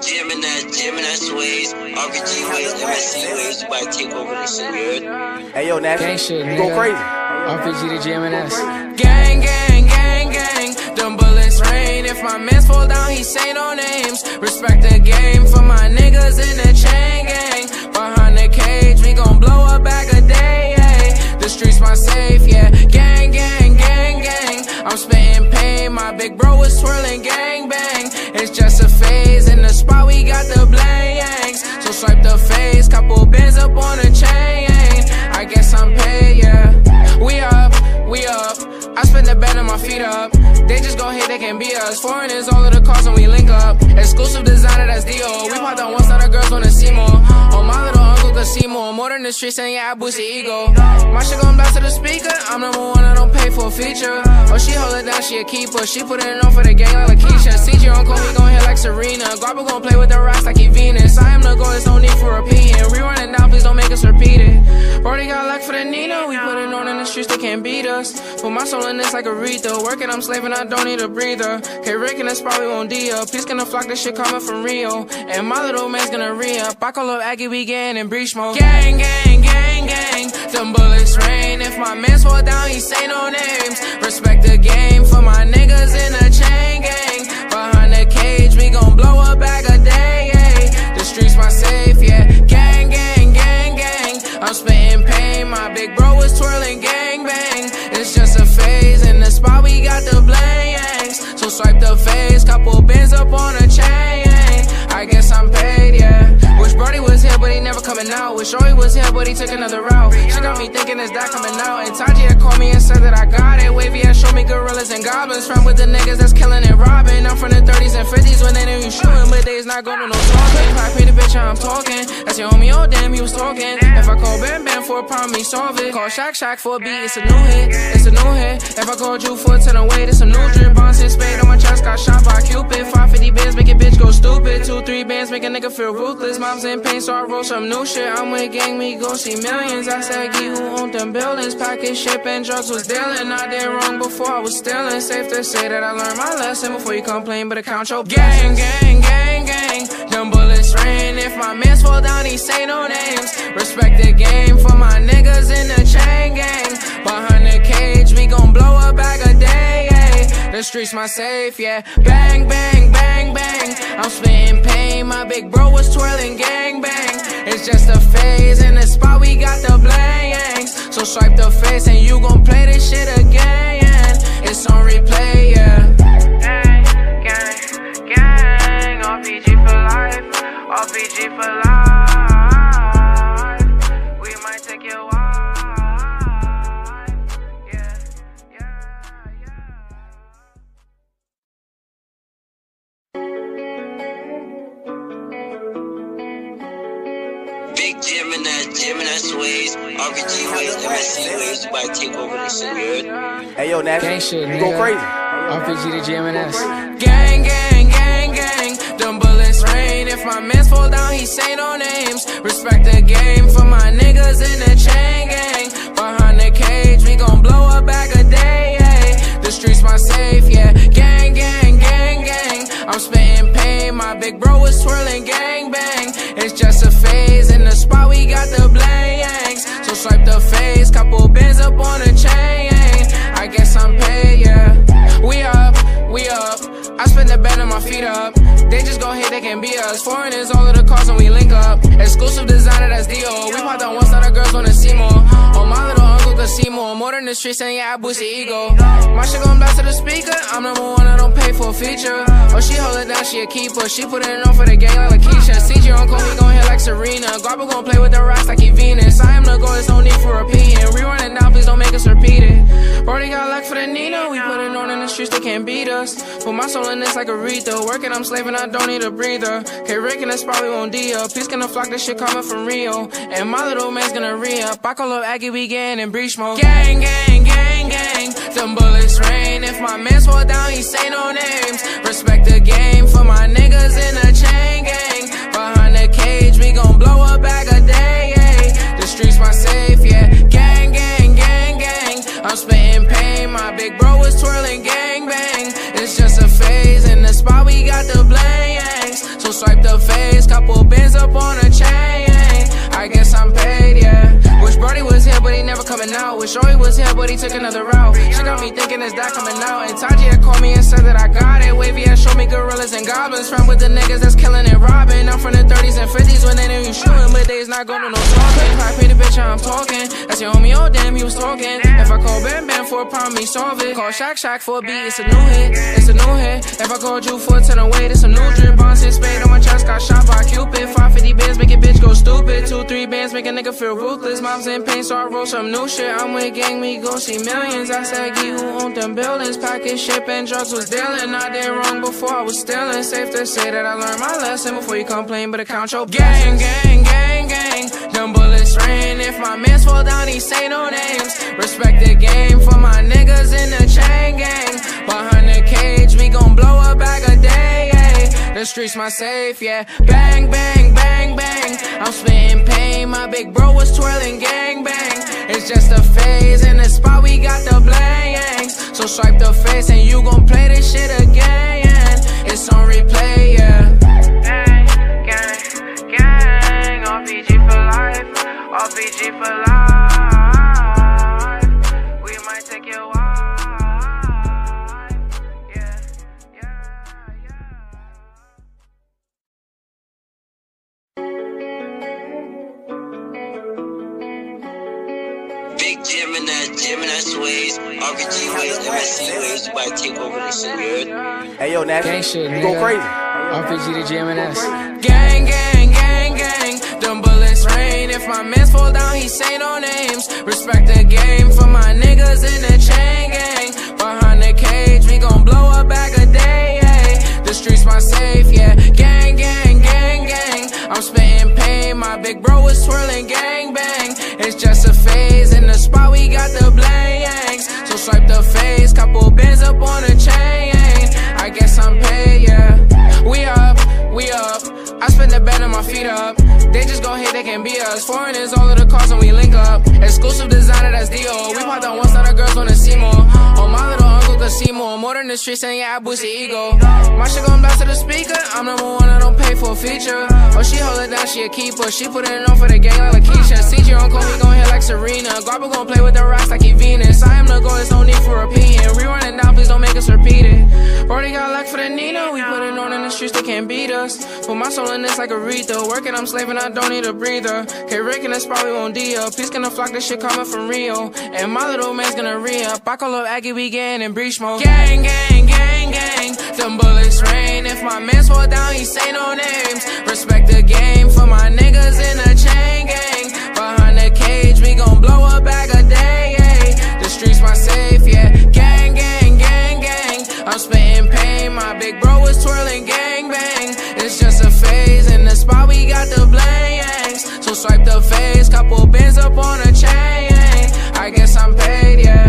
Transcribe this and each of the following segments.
Gemini, Gemini sways, RPG ways, MSC ways, you about to take over this shit, you heard? Hey yo, Nash, Gang shit, you nigga. go crazy. RPG to GMNS. Gang, gang, gang, gang. Them bullets rain. If my mans fall down, he say no names. Respect the game for my niggas in the chain gang. Behind the cage, we gon' blow a bag a day. Ay. The streets my safe, yeah. Gang, gang, gang, gang. I'm spitting pain. My big bro is twirling gang bang. It's just a phase. In the spot, we got the blanks. So swipe the face. Couple bands up on the chain. I guess I'm paid, yeah. We up, we up. I spend the bed on my feet up. They just gon' hate, they can be us. Foreigners, all of the cars when we link up. Exclusive designer, that's Dio. We pop down once, now the girls wanna see more. Oh, my little could see more. More than the streets, and yeah, I boost the ego. My shit gon' blast to the speaker. I'm number one, I don't pay for a feature. Oh, she hold it down, she a keeper. She put it on for the gang like Lakeisha. CJ on we gon' hit like Serena. Garba gon' play with the rocks like he Venus. I am the goal, there's no need for repeating. We running down, please don't make us repeat it. Brody got luck for the Nina. We put it on in the streets, they can't beat us. Put my soul in this like Aretha. Working, I'm slaving, I don't need a breather. K Rick and that's probably won't D up. Please gonna flock this shit coming from Rio. And my little man's gonna re up. I call up Aggie, we getting in breach Gang, gang, gang, gang. Them bullets rain. If my mans fall down, he say no names. Respect the game for my niggas in the chain gang. Behind the cage, we gon' blow a bag a day. ay. The streets my safe, yeah. Gang, gang, gang, gang. I'm spitting pain. My big bro is twirling gang bang. It's just a phase. In the spot, we got the blanks. So swipe the face. Couple bands up on a chain. Here, but he never coming out. Wish Joey was here, but he took another route. She got me thinking, is that coming out? And Taji had called me and said that I got it. Wavy had showed me gorillas and goblins. From with the niggas that's killing and robbing. I'm from the 30s and 50s when they knew you shooting, but they's not going to no talking. I pay the bitch, I'm talking. That's your homie, oh damn, he was talking. If I call Bam Bam for a problem, he solve it. Call Shack Shack for a beat, it's a new hit. It's a new hit. If I called you for a ten oh, away, it's a new drip. Bouncing spade on my chest, got shot by Cupid. 550 bands make a bitch go stupid. Two, three bands make a nigga feel ruthless. Mom's in pain, so I roll some new shit. I'm with gang, we gon' see millions. I said, Gee, who owned them buildings? Package ship and drugs was dealing. I did wrong before I was stealing. Safe to say that I learned my lesson before you complain, but count your gang, gang, gang, gang. Them bullets rain. If my mans fall down, he say no names. Respect the game for my niggas in the chain gang. Behind the cage, we gon' blow a bag a day. ay. The streets my safe, yeah. Bang, bang. I'm spitting pain. My big bro was twirling gang bang. It's just a phase. In the spot, we got the blanks. So swipe the face and you gon' play this shit again. It's on replay, yeah. Gang, gang, gang. RPG for life. RPG for life. MSC ways, you about take over this shit, you heard? Hey yo, Nash, Gang shit, you nigga. go crazy. RPG to GMNS. Gang, gang, gang, gang. Them bullets rain. If my mans fall down, he say no names. Respect the game for my niggas in the chain gang. Behind the cage, we gon' blow a back a day. ay. The streets my safe, yeah. Gang, gang, gang, gang. I'm spitting pain. My big bro is twirling gang bang. It's just a phase. In the spot, we got the blanks. So swipe the face. Couple bands up on the chain. I guess I'm paid, yeah. We up, we up. I spend the bed on my feet up. They just go hate, they can be us. Foreigners, all of the cars when we link up. Exclusive designer, that's Dio. We pop down once, now the girls wanna see more. Oh, my little uncle could see more. More than the streets, and yeah, I boost the ego. My shit gon' blast to the speaker. I'm number one, I don't pay for a feature. Oh, she hold it down, she a keeper. She put it on for the gang like Lakeisha. CJ on call, we gon' hit like Serena. Garba gon' play with the rocks like he Venus. I am the goal, there's no need for repeating. We running down, please don't make us repeat it. Brody got luck for the Nina. We put it on in the streets, they can't beat us. Put my soul in this like Aretha. Working, I'm slaving, I don't need a breather. K Rick and that's probably won't D up. Please gonna flock this shit coming from Rio. And my little man's gonna re up. I call up Aggie, we getting in Gang, gang, gang, gang. Them bullets rain. If my mans fall down, he say no names. Respect the game for my niggas in the chain gang. Behind the cage, we gon' blow a bag a day. ay. The streets my safe, yeah. Gang, gang, gang, gang. I'm spitting pain. My big bro is twirling gang bang. It's just a phase. In the spot, we got the blanks. So swipe the face, couple bins up on a chain. I guess I'm paid, yeah. Brody was here, but he never coming out. Wish Joey was here, but he took another route. She got me thinking, is that coming out? And Taji called me and said that I got it. Wavy had showed me gorillas and goblins. From with the niggas that's killing and robbing. I'm from the 30s and 50s when they knew you shooting, but they's not going to no talking. I paint the bitch, I'm talking. That's your homie, oh damn, he was talking. If I call Bam Bam for a problem, he solve it. Call Shaq Shaq for a beat, it's a new hit. It's a new hit. If I called you for a 10 away, it's a new drip. Bonds and spade on my chest, got shot by Cupid. 550 bands, make a bitch go stupid. Two, three bands, make a nigga feel ruthless. Mom's in pain, so I roll some new shit. I'm with gang, we gon' see millions. I said, Gee, who owned them buildings? Package shipping, drugs was dealing. I did wrong before I was stealing. Safe to say that I learned my lesson before you complain, but I count your gang, gang, gang, gang. Them bullets rain. If my mans fall down, he say no names. Respect the game for my niggas in the chain gang. Behind the cage, we gon' blow a bag a day. Yeah. The streets my safe, yeah. Bang, bang, bang. I'm spitting pain. My big bro was twirling gang bang. It's just a phase. In the spot, we got the blangs. So swipe the face and you gon' play this shit again. It's on replay, yeah. Shit, you go nigga. crazy. RPG to GMNS. Gang, gang, gang, gang. Them bullets rain. If my mans fall down, he say no names. Respect the game for my niggas in the chain gang. Behind the cage, we gon' blow a bag a day. Yeah. The streets my safe, yeah. Gang, gang, gang, gang. I'm spitting pain. My big bro was twirling gang bang. It's just a phase. In the spot, we got the blangs. So swipe the face, couple bands up on the chain. I guess I'm paid, yeah. We up, we up. I spend the bed on my feet up. They just go hit, they can be us. Foreigners, all of the cars when we link up. Exclusive designer, that's Dio. We pop down once, now the girls wanna see more. Oh, my little uncle could see more. More than the streets, and yeah, I boost the ego. My shit gon' blast to the speaker. I'm number one, I don't pay for a feature. Oh, she hold it down, she a keeper. She put it on for the gang like Lakeisha. CG uncle, he gon' hit like Serena. Garba gon' play with the rocks like he Venus. I am the goal, there's no need for repeating. Rerun it down, please don't make us repeat it. Brody got luck for the Nina. We put it on in the streets, they can't beat us. Put my soul in this like Aretha. Working, I'm slaving, I don't need a breather. K Rick spot, we won't D up. Peace gonna flock, this shit coming from Rio. And my little man's gonna re up. I call up Aggie, we getting in breach mode. Gang, gang, gang, gang. Them bullets rain. If my mans fall down, he say no names. Respect the game for my niggas in the chain gang. Behind the cage, we gon' blow a bag a day. Yeah. The streets my safe, yeah. Gang, gang, gang, gang. I'm spitting pain. My big bro was twirling gang got the blangs. So swipe the face, couple bands up on a chain. I guess I'm paid, yeah.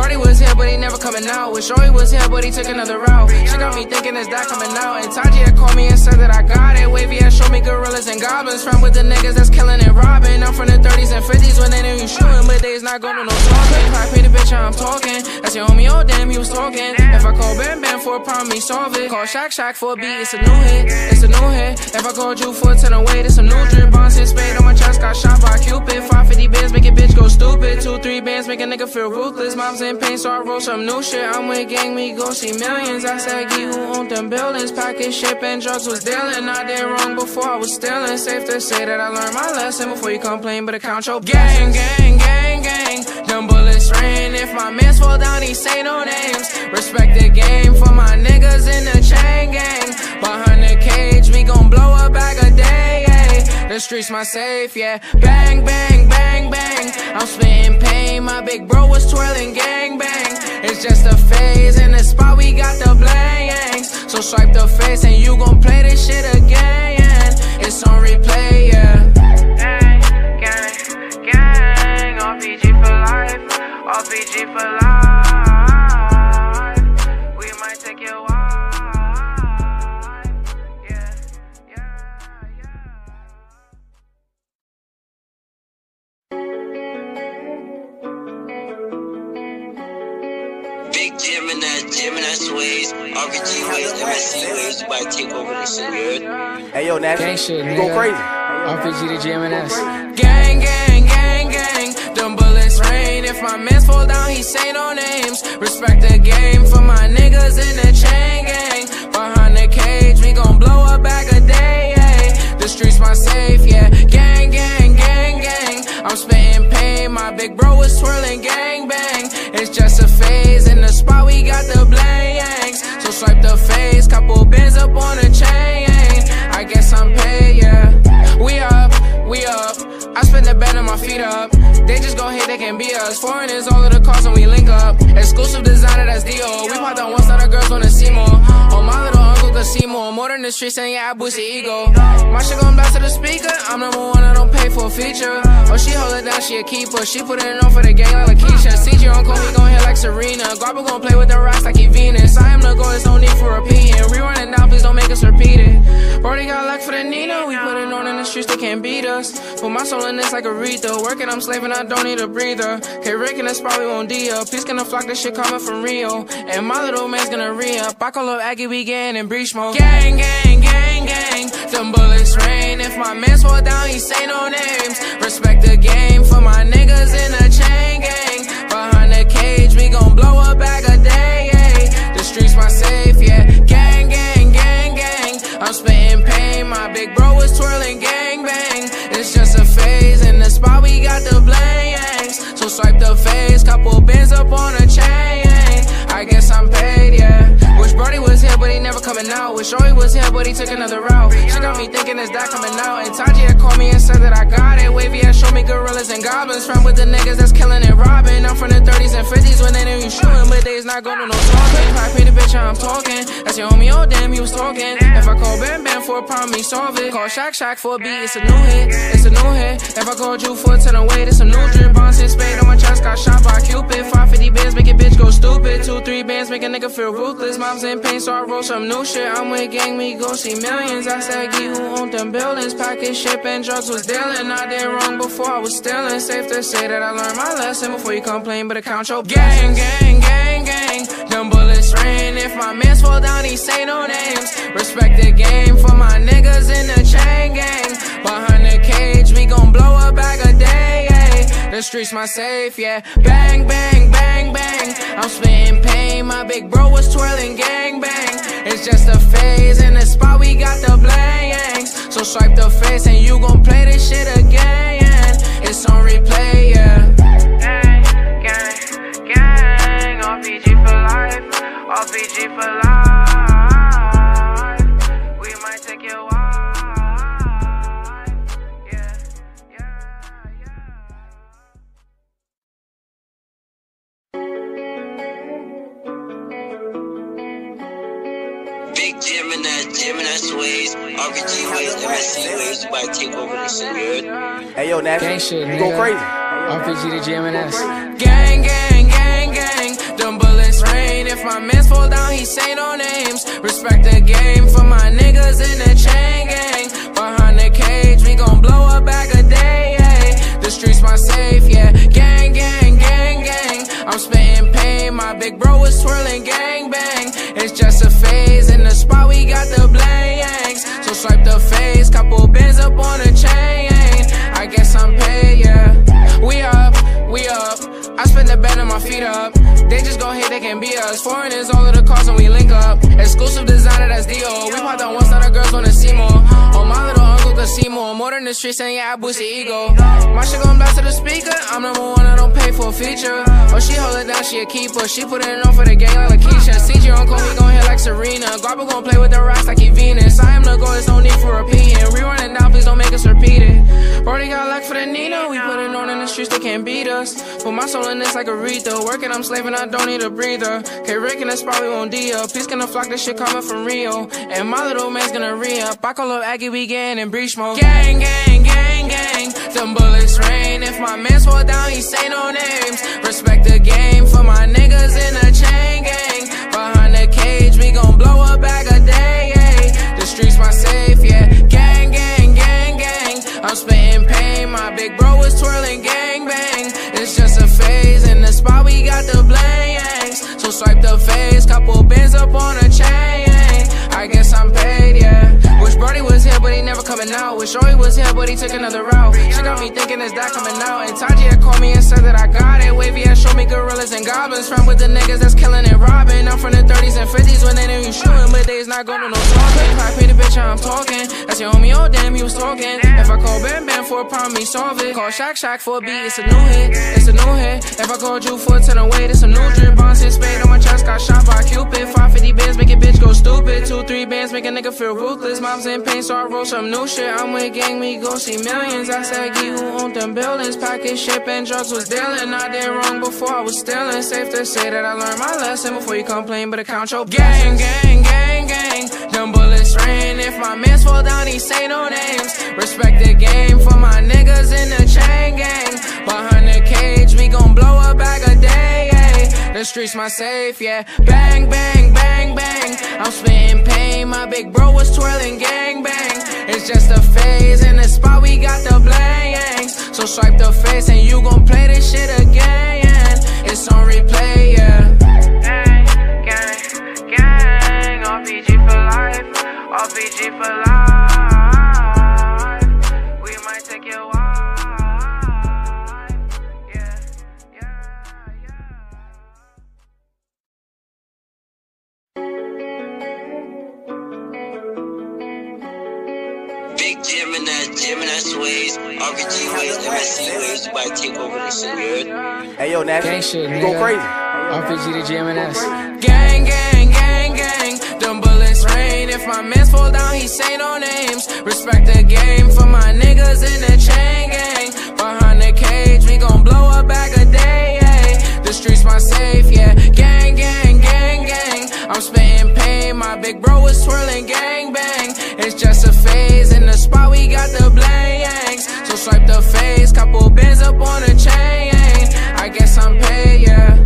Brody was here, but he never coming out. Wish Joey was here, but he took another route. She got me thinking, is that coming out? And Taji had called me and said that I got it. Wavy had showed me gorillas and goblins. From with the niggas that's killing and robbing. I'm from the 30s and 50s when they knew you shooting, but they's not going to no talking. I paint the bitch, I'm talking. That's your homie, oh damn, he was talking. If I call Bam Bam for a problem, he solve it. Call Shaq Shaq for a beat, it's a new hit. It's a new hit. If I called you for a 10 away, it's a new drip. Bonds and spade on my chest, got shot by Cupid. 550 bands, make a bitch go stupid. Two, three bands, make a nigga feel ruthless. Mom's in pain, so I roll some new shit. I'm with gang, we gon' see millions. I said, Gee, who owned them buildings? Ship and drugs was dealing. I did wrong before I was stealing. Safe to say that I learned my lesson before you complain, but I count your gang, gang, gang, gang. Them bullets rain. If my mans fall down, he say no names. Respect the game for my niggas in the chain gang. Behind the cage, we gon' blow a bag a day. Streets my safe, yeah. Bang, bang, bang, bang. I'm spitting pain. My big bro was twirling gang bang. It's just a phase. In the spot, we got the blangs. So swipe the face and you gon' play this shit again. It's on replay, yeah. Gang, gang, gang, RPG for life, RPG for life. Hey yo, Nash, Gang shit, you go nigga. crazy. RPG to GMNS. Gang, gang, gang, gang. Them bullets rain. If my mans fall down, he say no names. Respect the game for my niggas in the chain gang. My feet up. They just gon' hate, they can be us. Foreign is all of the cars when we link up. Exclusive designer, that's Dio. We popped on one side, the girls wanna see more. On my little uncle could see more. More than the streets, and yeah, I boost the ego. My shit gon' blast to the speaker. I'm number one, I don't pay for a feature. Oh, she hold it down, she a keeper. She put it on for the gang like Lakeisha. CG uncle, we gon' hit like Serena. Garba gon' play with the rocks like he Venus. I am the goal, there's no need for repeating. Rerunning down, please don't make us repeat it. Brody got luck for the Nina. Streets, they can't beat us. Put my soul in this like Aretha. Working, I'm slaving, I don't need a breather. K Rick the spot, we won't D up. Peace gonna flock, this shit coming from Rio. And my little man's gonna re up. I call up Aggie, we getting in breach mode. Gang, gang, gang, gang. Them bullets rain. If my mans fall down, he say no names. Respect the game for my niggas in the chain gang. Behind the cage, we gon' blow a got the blanks. So swipe the face. Couple bins up on a chain. I guess I'm paid, yeah. Wish Brody was here, but he never coming out. Wish Joey was here, but he took another route. She got me thinking, is that coming out? And Taji had called me Had me gorillas and goblins. From with the niggas that's killing and robbing. I'm from the 30s and 50s when they knew you shooting, but they's not going to no talking. I paint a bitch, I'm talking. That's your homie, oh damn, he was talking. If I call Bam Bam for a problem, he solve it. Call Shack Shack for a beat, it's a new hit. It's a new hit. If I called you for a 10 away, it's a new drip. Bonds and spade on my chest, got shot by Cupid. 550 bands, make a bitch go stupid. Two, three bands, make a nigga feel ruthless. Mom's in pain, so I roll some new shit. I'm with gang, we go see millions. I said, Gee, who owned them buildings? Package ship and drugs was dealing. I did wrong before I was stealing. Safe to say that I learned my lesson before you complain, but account your gang, gang, gang, gang. Them bullets rain. If my mans fall down, he say no names. Respect the game for my niggas in the chain gang. Behind the cage, we gon' blow a bag a day. ay. The streets my safe, yeah. Bang, bang, bang, bang. I'm spitting pain. My big bro was twirling gang bang. It's just a phase. In the spot, we got the blanks. So swipe the face and you gon' play this shit again. It's on replay, yeah. Gang, gang, gang. RPG for life. RPG for life. MSC ways, you take over this shit, you heard? Hey yo, Nash, Gang shit, you nigga. go crazy. RPG to GMNS. Gang, gang, gang, gang. Them bullets rain. If my mans fall down, he say no names. Respect the game for my niggas in the chain gang. Behind the cage, we gon' blow a bag a day. ay. The streets my safe, yeah. Gang, gang, gang, gang. I'm spitting pain. My big bro was twirling gang bang. It's just a phase. In the spot, we got the blanks. So swipe the face. Couple bins up on the chain. I guess I'm paid, yeah. We up, we up. I spend the bed on my feet up. They just gon' hate, they can be us. Foreign is all of the cars and we link up. Exclusive designer, that's Dio. We popped on one side, the girls wanna see more. Oh, my little uncle could see more. More than the streets, and yeah, I boost the ego. My shit gon' blast to the speaker. I'm number one, I don't pay for a feature. Oh, she hold it down, she a keeper. She put it on for the gang like Lakeisha. CG uncle, we gon' hit like Serena. Garba gon' play with the rocks like he Venus. I am the goal, there's no need for repeating. Rerunning now, please don't make us repeat it. Brody got luck for the Nina. We put it on in the streets, they can't beat us. Put my soul in this like a Aretha. Working, I'm slaving, I don't need a breather. K Rick in the spot, we won't D up. Peace gonna flock, this shit coming from Rio. And my little man's gonna re up. I call up Aggie, we getting in breach mode. Gang, gang, gang, gang. Them bullets rain. If my mans fall down, he say no names. Respect the game for my niggas in the chain gang. Cage, we gon' blow a bag a day. ay. The streets my safe, yeah. Gang, gang, gang, gang. I'm spitting pain. My big bro was twirling gang bang. It's just a phase. In the spot, we got the blanks. So So swipe the face, couple bands up on a chain. Coming out. Wish Joey was here, but he took another route. She got me thinking, is that coming out? And Taji had called me and said that I got it. Wavy had showed me gorillas and goblins. From with the niggas that's killing and robbing. I'm from the 30s and 50s when they knew you shooting, but they's not going to no talking. I paid the bitch, I'm talking. That's your homie, oh damn, he was talking. If I call Bam Bam for a problem, he solve it. Call Shack Shack for a beat, it's a new hit. It's a new hit. If I called you for a 10 away, it's a new drip. Bouncing spade on my chest, got shot by Cupid. 550 bands, make a bitch go stupid. Two, three bands, make a nigga feel ruthless. Mom's in pain, so I roll some new shit. I'm with gang, we gon' see millions. I said, Gee, who owned them buildings? Package ship and drugs was dealing. I did wrong before I was stealing. Safe to say that I learned my lesson before you complain, but count your gang, gang, gang, gang. Them bullets rain. If my mans fall down, he say no names. Respect the game for my niggas in the chain gang. Behind the cage, we gon' blow a bag a day. The streets my safe, yeah. Bang, bang, bang, bang. I'm spitting pain. My big bro was twirling gang bang. It's just a phase. In the spot, we got the bling. So swipe the face and you gon' play this shit again. It's on replay, yeah. Gang, gang, gang, RPG for life, RPG for life. RPG Ways, MSC Ways, you take over this shit, you heard? Hey yo, Nash, Gang shit, you go nigga. crazy. RPG to GMNS. Gang, gang, gang, gang. Them bullets rain. If my mans fall down, he say no names. Respect the game for my niggas in the chain gang. Behind the cage, we gon' blow a bag a day. Yeah. The streets my safe, yeah. Gang, gang, gang, gang. I'm spitting pain. My big bro was twirling gang bang. It's just a phase. In the spot, we got the blanks. So swipe the face, couple bands up on a chain. I guess I'm paid, yeah.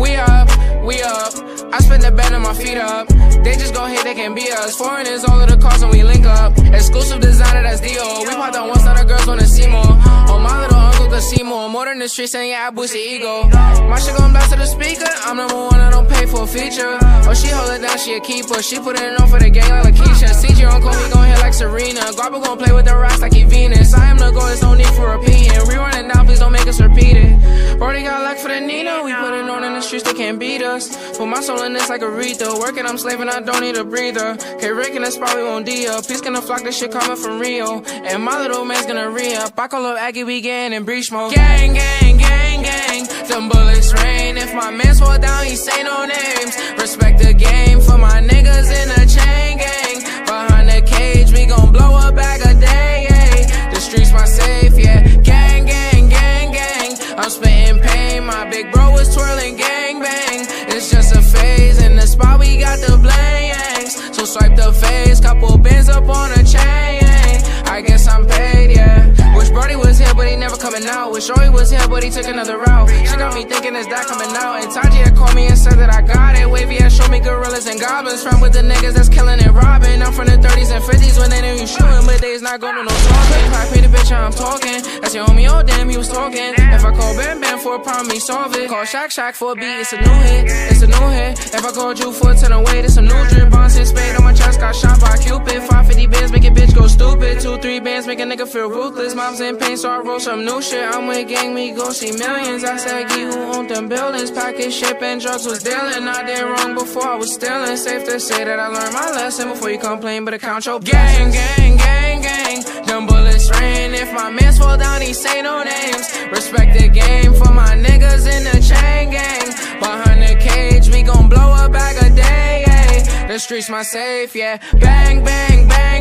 We up, we up. I spend the bed and my feet up. They just go hit, they can be us. Foreign is all of the cars when we link up. Exclusive designer, that's Dio. We popped on once, now the girls wanna see more. Oh, my little uncle could see more. Than the streets, and yeah, I boost the ego. My shit gon' blast to the speaker. I'm number one, I don't pay for a feature. Oh, she hold it down, she a keeper. She put it on for the gang like Lakeisha. CJ on call me gon' hit like Serena. Garbo gon' play with the rocks like he Venus. I am the goal, there's no need for repeating. We running down, please don't make us repeat it. Brody got luck for the Nina. We put it on in the streets, they can't beat us. Put my soul in this like Aretha. Working, I'm slaving, I don't need a breather. K Rick and that's probably won't D up. Peace gonna flock, this shit coming from Rio. And my little man's gonna re up. I call up Aggie, we getting in breach mode. Gang, gang, gang, gang. Gang. Them bullets rain. If my mans fall down, he say no names. Respect the game for my niggas in the chain gang. Behind the cage, we gon' blow a bag a day. Yeah. The streets my safe, yeah. Gang, gang, gang, gang. I'm spitting pain. My big bro was twirling gang bang. It's just a phase. In the spot, we got the blanks. So swipe the face, couple bands up on a chain. I guess I'm paid, yeah. Wish Brody was here, but he never coming out. Wish Joey was here, but he took another route. She got me thinking, is that coming out? And Taji had called me and said that I got it. Wavy had showed me gorillas and goblins. From with the niggas that's killing and robbing. I'm from the 30s and 50s when they knew you shooting, but they's not going to no talking. I paid the bitch, I'm talking. That's your homie, oh damn, he was talking. If I call Bam Bam for a problem, he solve it. Call Shack Shack for a beat, it's a new hit. It's a new hit. If I called you for a 10 away, it's some new drip. Bouncing spade on my chest, got shot by Cupid. 550 bands, make a bitch go stupid. Two, three bands, make a nigga feel ruthless. Mom's in pain, so I roll some new shit. I'm with gang, we gon' see millions. I said, Gee, who owned them buildings? Package ship and drugs was dealing. I did wrong before I was stealing. Safe to say that I learned my lesson before you complain, but I count your gang, gang, gang, gang. Them bullets rain. If my mans fall down, he say no names. Respect the game for my niggas in the chain gang. Behind the cage, we gon' blow a bag a day. Yeah. The streets my safe, yeah. Bang, bang, bang.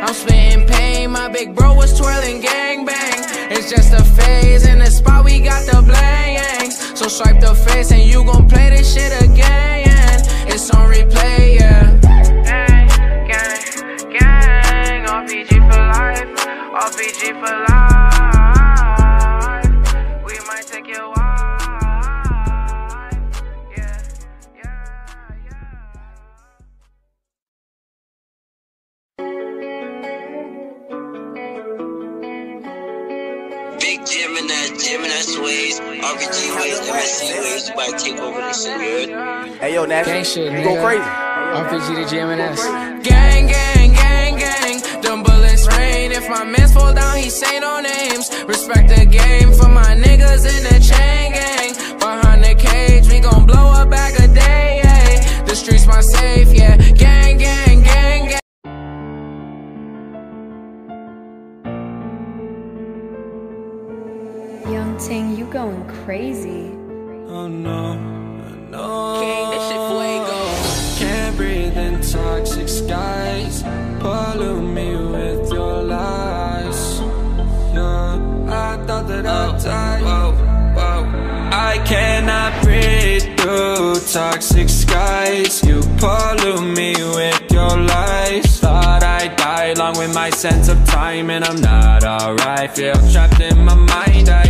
I'm spitting pain. My big bro was twirling gang bang. It's just a phase. In the spot, we got the blanks. So swipe the face and you gon' play this shit again. It's on replay, yeah. Gang, gang, gang, RPG for life, RPG for life. Gemini, Gemini ways, RPG ways, MSC ways, you about to take over this shit, you heard? Hey yo, Nash, Gang shit, you nigga. go crazy. RPG to GMNS. Gang, gang, gang, gang. Them bullets rain. If my mans fall down, he say no names. Respect the game for my niggas in the chain gang. Behind the cage, we gon' blow a bag a day. Yeah. The streets my safe, yeah. Gang, gang, gang, gang. Going crazy. Oh no, no. King, this shit fuego. Can't breathe in toxic skies. Pollute me with your lies. Yeah, I thought that I'd oh, die. Whoa, whoa. I cannot breathe through toxic skies. You pollute me with your lies. Thought I'd die along with my sense of time, and I'm not alright. Feel trapped in my mind. I can't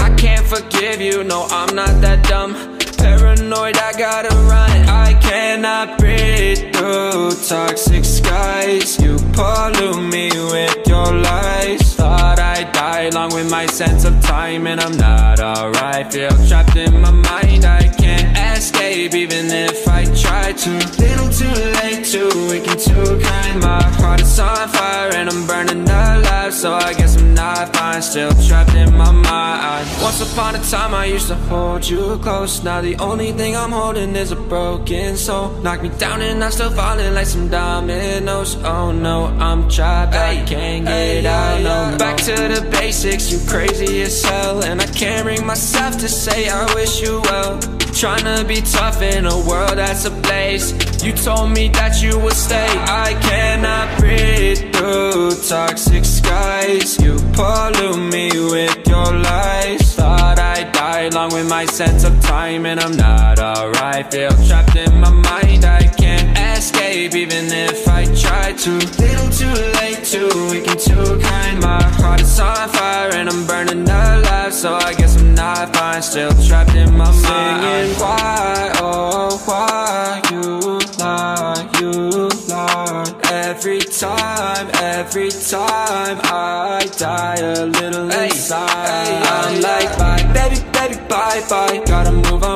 I can't forgive you, no, I'm not that dumb. Paranoid, I gotta run. I cannot breathe through toxic skies. You pollute me with your lies. Thought I'd die along with my sense of time, and I'm not alright. Feel trapped in my mind, I escape even if I try to. Little too late, too weak and too kind. My heart is on fire and I'm burning alive, so I guess I'm not fine. Still trapped in my mind. Once upon a time, I used to hold you close. Now the only thing I'm holding is a broken soul. Knock me down and I'm still falling like some dominoes. Oh no, I'm trapped, I can't get out. No, back to the basics. You crazy as hell, and I can't bring myself to say I wish you well. Tryna be tough in a world that's a place You told me that you would stay. I cannot breathe through toxic skies. You pollute me with your lies. Thought I'd die along with my sense of time, and I'm not alright. Feel trapped in my mind. I escape even if I try to. Little too late, too weak and too kind. My heart is on fire and I'm burning alive, so I guess I'm not fine. Still trapped in my mind. Singing why, oh why you lie, you lie. Every time, every time I die a little inside. I'm like bye, baby, baby, bye, bye. Gotta move on with my life.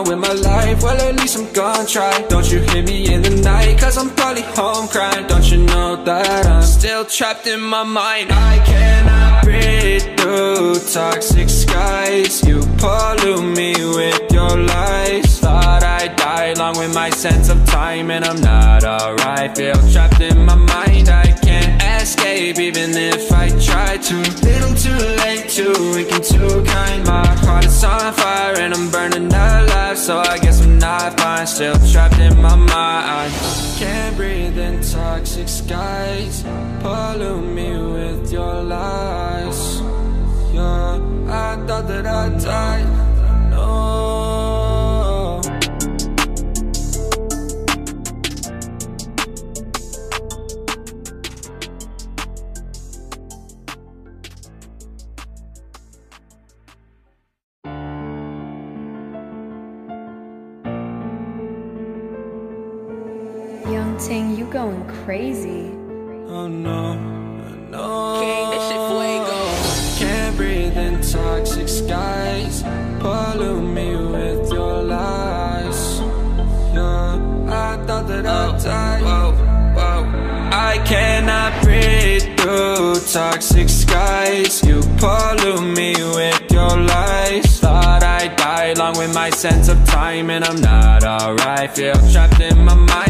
Well, at least I'm gonna try. Don't you hear me in the night? Cause I'm probably home crying. Don't you know that I'm still trapped in my mind? I cannot breathe through toxic skies. You pollute me with your lies. Thought I'd die along with my sense of time, and I'm not alright. Feel trapped in my mind. I can't escape even if I try to. Little too late, too weak and too kind. My heart is on fire and I'm burning alive, so I guess I'm. Still trapped in my mind. Can't breathe in toxic skies. Pollute me with your lies. Yeah, I thought that I'd die. No. Going crazy. Oh no, no. King, this shit fuego. Can't breathe in toxic skies. Pollute me with your lies. Yeah, I thought that I'd oh, die. Whoa, whoa. I cannot breathe through toxic skies. You pollute me with your lies. Thought I'd die along with my sense of time, and I'm not alright. Feel trapped in my mind.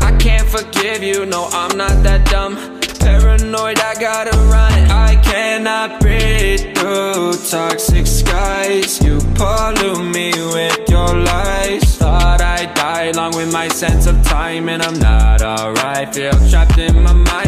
I can't forgive you, no, I'm not that dumb. Paranoid, I gotta run. I cannot breathe through toxic skies. You pollute me with your lies. Thought I'd die along with my sense of time, and I'm not alright. Feel trapped in my mind.